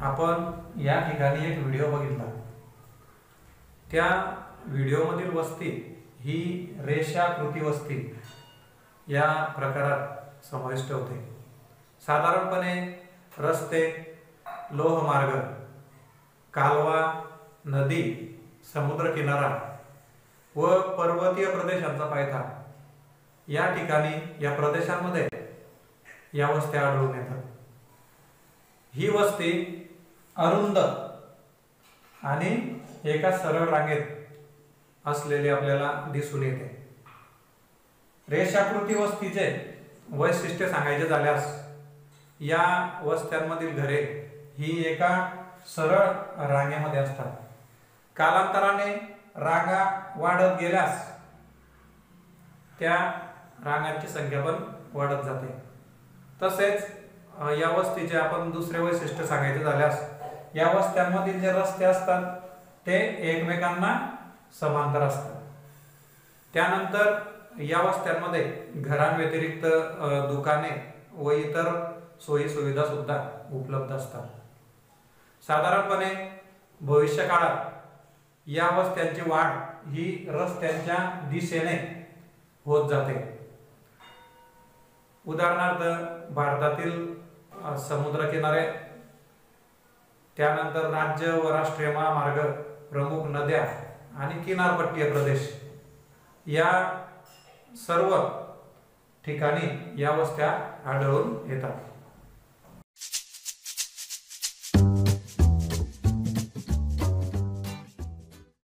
आपण या ठिकाणी एक व्हिडिओ बघितला. त्या व्हिडिओमधील वस्ती ही रेषाकृती वस्ती या प्रकारात समाविष्ट होते. साधारणपणे रस्ते लोहमार्ग कालवा नदी समुद्रकिनारा व पर्वतीय प्रदेशांचा पायथा या ठिकाणी या प्रदेशांमध्ये या वस्त्या आढळून येतात. ही वस्ती अरुंद आणि एका सरळ रांगेत असलेली आपल्याला दिसून येते. रेषाकृती वस्तीचे वैशिष्ट्य सांगायचे झाल्यास या वस्त्यांमधील घरे ही एका सरळ रांगेमध्ये असतात. कालांतराने रांगा वाढत गेल्यास त्या रांगांची संख्या पण वाढत जाते. तसेच या वस्तीचे आपण दुसरे वैशिष्ट्य सांगायचे झाल्यास या वस्त्यांमधील जे रस्ते असतात ते एकमेकांना समांतर असतात. त्यानंतर या वस्त्यांमध्ये घरांव्यतिरिक्त दुकाने व इतर सोयी सुविधा सुद्धा उपलब्ध असतात. साधारणपणे भविष्य काळात या वस्त्यांची वाढ ही रस्त्यांच्या दिशेने होत जाते. उदाहरणार्थ भारतातील समुद्रकिनारे त्यानंतर राज्य व राष्ट्रीय महामार्ग प्रमुख नद्या आणि किनारपट्टीय प्रदेश. या सर्व ठिकाणी या वस्त्या आढळून येतात.